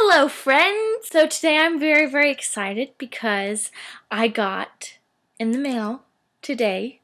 Hello, friends! So today I'm very, very excited because I got in the mail today.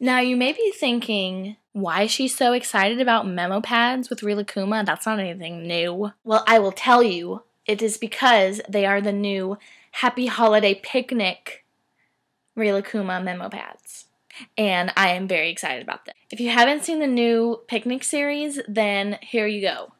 Now, you may be thinking, why is she so excited about memo pads with Rilakkuma? That's not anything new. Well, I will tell you, it is because they are the new Happy Holiday Picnic Rilakkuma memo pads. And I am very excited about them. If you haven't seen the new picnic series, then here you go.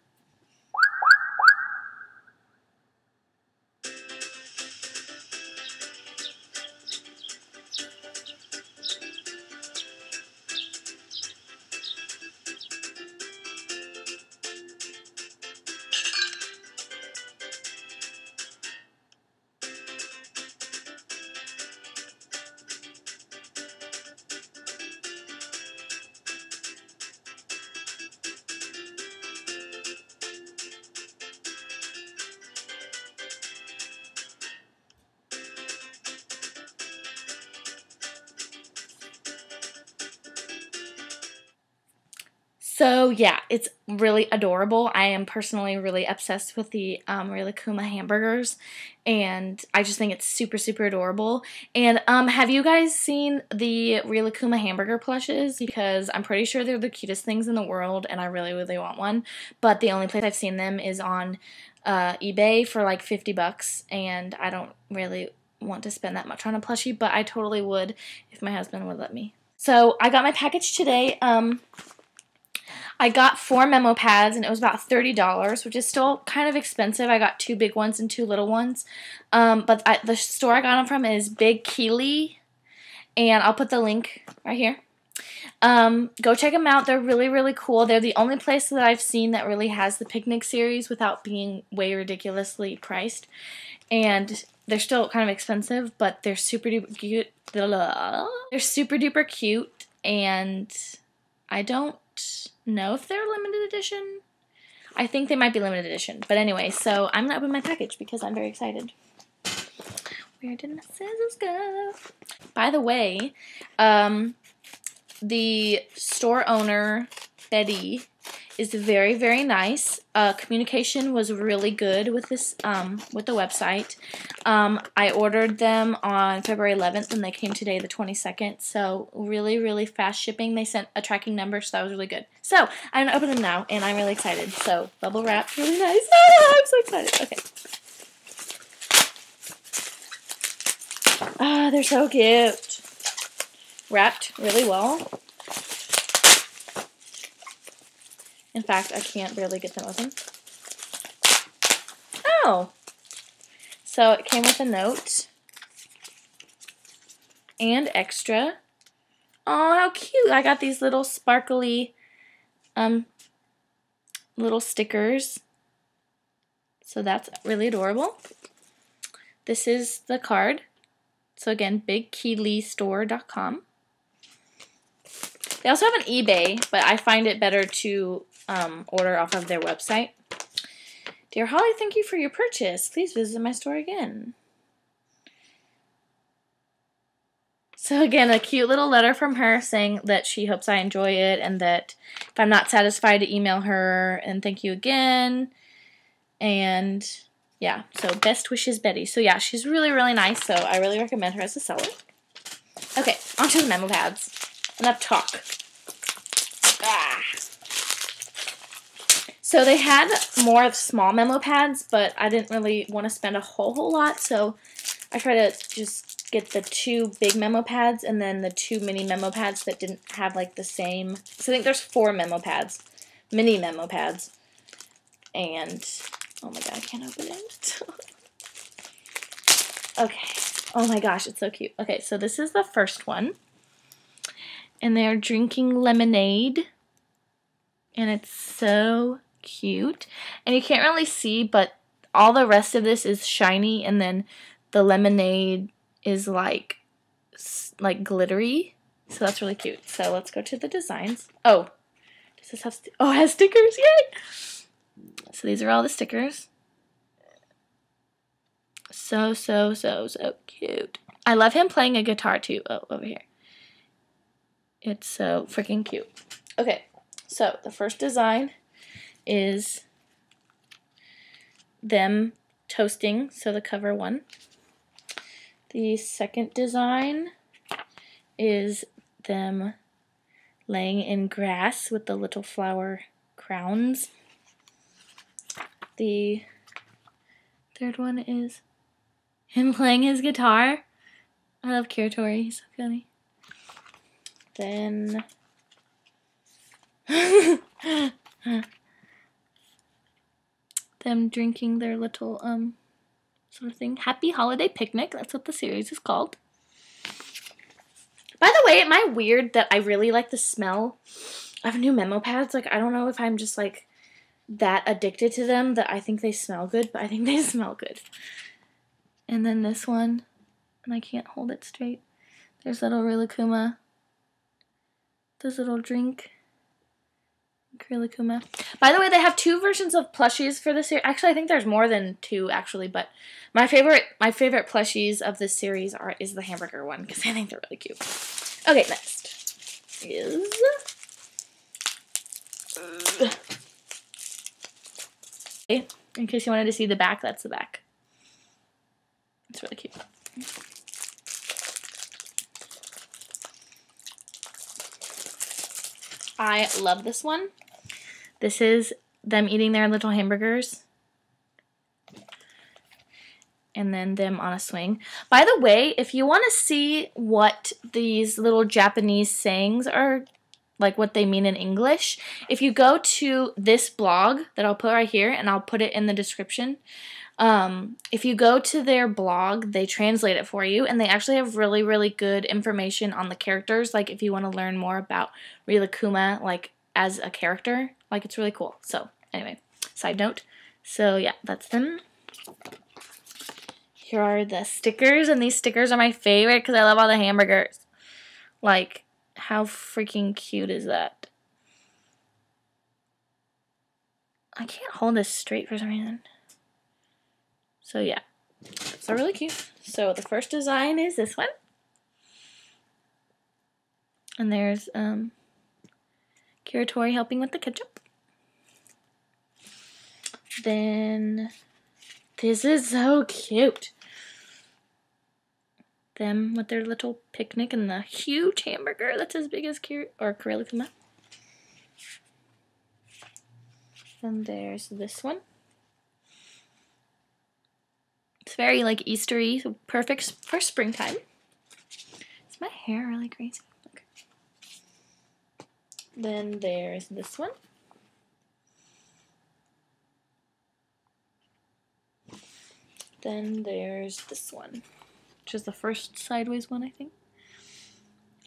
So yeah, it's really adorable. I am personally really obsessed with the um, Rilakkuma hamburgers, and I just think it's super super adorable. And um, have you guys seen the Rilakkuma hamburger plushes? Because I'm pretty sure they're the cutest things in the world, and I really really want one. But the only place I've seen them is on uh, eBay for like 50 bucks, and I don't really want to spend that much on a plushie, but I totally would if my husband would let me. So I got my package today. Um, I got four memo pads and it was about $30, which is still kind of expensive. I got two big ones and two little ones. Um, but I, the store I got them from is Big Key Lee, and I'll put the link right here. Um, go check them out. They're really, really cool. They're the only place that I've seen that really has the picnic series without being way ridiculously priced. And they're still kind of expensive, but they're super duper cute. They're super duper cute, and I don't know if they're limited edition. I think they might be limited edition. But anyway, so I'm going to open my package because I'm very excited. Where did my scissors go? By the way, um, the store owner, Betty, is very very nice. Uh, communication was really good with this um, with the website. Um, I ordered them on February 11th and they came today the 22nd. So really really fast shipping. They sent a tracking number, so that was really good. So I'm gonna open them now and I'm really excited. So bubble wrap, really nice. Ah, I'm so excited. Okay. Ah, they're so cute. Wrapped really well. In fact, I can't barely get them open. Oh! So it came with a note. And extra. Oh, how cute. I got these little sparkly um little stickers. So that's really adorable. This is the card. So again, bigkeyleestore.com. They also have an eBay, but I find it better to um, order off of their website. Dear Holly, thank you for your purchase. Please visit my store again. So again, a cute little letter from her saying that she hopes I enjoy it and that if I'm not satisfied to email her and thank you again. And yeah, so best wishes, Betty. So yeah, she's really, really nice, so I really recommend her as a seller. Okay, onto the memo pads. Enough talk. Ah. So they had more of small memo pads, but I didn't really want to spend a whole whole lot, so I tried to just get the two big memo pads and then the two mini memo pads that didn't have like the same. So I think there's four memo pads, mini memo pads, and oh my god, I can't open it. okay. Oh my gosh, it's so cute. Okay, so this is the first one. And they're drinking lemonade. And it's so cute. And you can't really see, but all the rest of this is shiny, and then the lemonade is like like glittery. So that's really cute. So let's go to the designs. Oh, does this have? oh, it has stickers! Yay! So these are all the stickers. So so so so cute. I love him playing a guitar too. Oh, over here. It's so freaking cute. Okay, so the first design is them toasting, so the cover one. The second design is them laying in grass with the little flower crowns. The third one is him playing his guitar. I love Kiratori, he's so funny. Then them drinking their little um sort of thing. Happy holiday picnic, that's what the series is called. By the way, am I weird that I really like the smell of new memo pads? Like I don't know if I'm just like that addicted to them that I think they smell good, but I think they smell good. And then this one, and I can't hold it straight. There's little Rilakkuma. This little drink. Rilakkuma. By the way, they have two versions of plushies for this series. Actually, I think there's more than two actually, but my favorite my favorite plushies of this series are is the hamburger one because I think they're really cute. Okay, next is in case you wanted to see the back, that's the back. It's really cute. I love this one. This is them eating their little hamburgers. And then them on a swing. By the way, if you want to see what these little Japanese sayings are, like what they mean in English, if you go to this blog that I'll put right here, and I'll put it in the description, um, if you go to their blog, they translate it for you, and they actually have really, really good information on the characters. Like if you want to learn more about Rilakkuma, like as a character, like it's really cool. So anyway, side note. So yeah, that's them. Here are the stickers, and these stickers are my favorite because I love all the hamburgers. Like, how freaking cute is that? I can't hold this straight for some reason. So yeah, so really cute. So the first design is this one. And there's um, Kiratori helping with the ketchup. Then this is so cute. Them with their little picnic and the huge hamburger that's as big as Kir or Kuma. Then there's this one. It's very like Eastery, so perfect for springtime. Is my hair really crazy? Okay. Then there's this one. Then there's this one, which is the first sideways one, I think.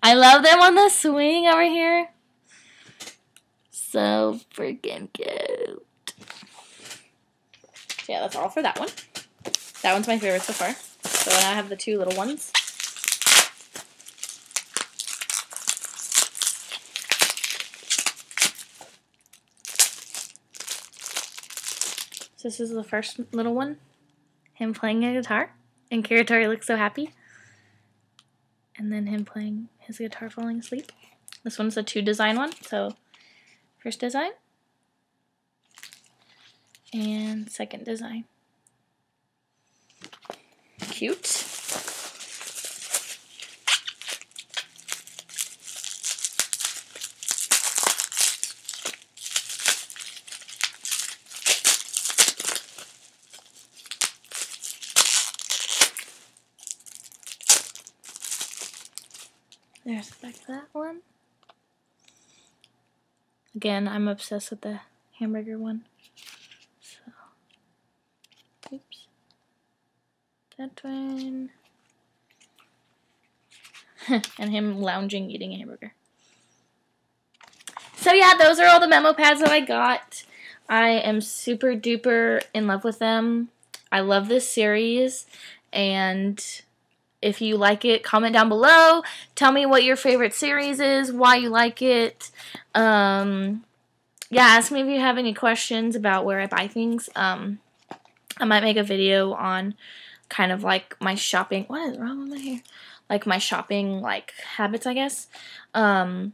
I love them on the swing over here. So freaking cute. So yeah, that's all for that one. That one's my favorite so far. So now I have the two little ones. So this is the first little one. Him playing a guitar. And Kiratori looks so happy. And then him playing his guitar falling asleep. This one's a two design one. So first design. And second design cute. There's back that one. Again, I'm obsessed with the hamburger one. So, oops that one. and him lounging eating a hamburger. So yeah, those are all the memo pads that I got. I am super duper in love with them. I love this series and if you like it, comment down below. Tell me what your favorite series is, why you like it. Um, yeah, ask me if you have any questions about where I buy things. Um, I might make a video on kind of like my shopping. What is wrong with my hair? Like my shopping like habits, I guess. Um,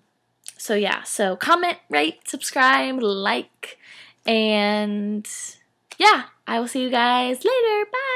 so yeah, so comment, rate, subscribe, like, and yeah, I will see you guys later. Bye.